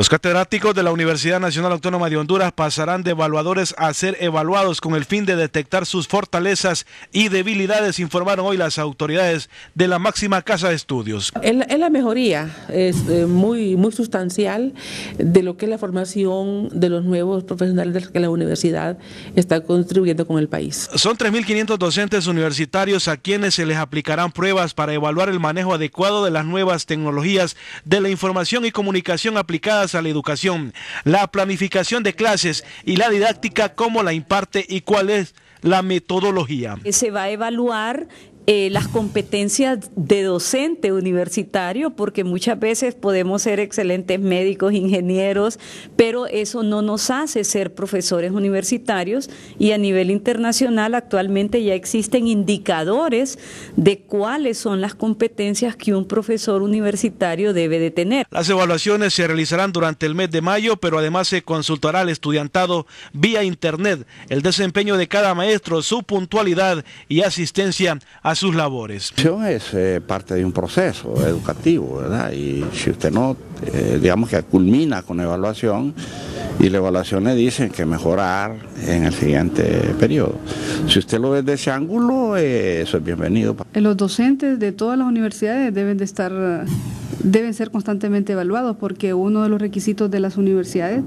Los catedráticos de la Universidad Nacional Autónoma de Honduras pasarán de evaluadores a ser evaluados con el fin de detectar sus fortalezas y debilidades, informaron hoy las autoridades de la máxima casa de estudios. Es la mejoría, es eh, muy, muy sustancial de lo que es la formación de los nuevos profesionales que la universidad está contribuyendo con el país. Son 3.500 docentes universitarios a quienes se les aplicarán pruebas para evaluar el manejo adecuado de las nuevas tecnologías de la información y comunicación aplicadas a la educación, la planificación de clases y la didáctica, cómo la imparte y cuál es la metodología. Se va a evaluar eh, las competencias de docente universitario, porque muchas veces podemos ser excelentes médicos, ingenieros, pero eso no nos hace ser profesores universitarios y a nivel internacional actualmente ya existen indicadores de cuáles son las competencias que un profesor universitario debe de tener. Las evaluaciones se realizarán durante el mes de mayo, pero además se consultará al estudiantado vía internet el desempeño de cada maestro, su puntualidad y asistencia a sus labores. Es eh, parte de un proceso educativo, ¿verdad? Y si usted no, eh, digamos que culmina con evaluación, y la evaluación le dicen que mejorar en el siguiente periodo. Si usted lo ve desde ese ángulo, eh, eso es bienvenido. Los docentes de todas las universidades deben de estar deben ser constantemente evaluados porque uno de los requisitos de las universidades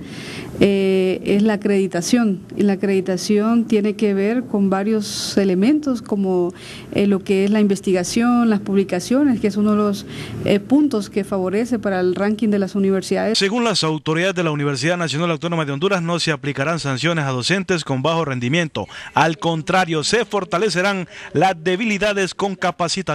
eh, es la acreditación y la acreditación tiene que ver con varios elementos como eh, lo que es la investigación, las publicaciones, que es uno de los eh, puntos que favorece para el ranking de las universidades. Según las autoridades de la Universidad Nacional Autónoma de Honduras no se aplicarán sanciones a docentes con bajo rendimiento, al contrario se fortalecerán las debilidades con capacitación.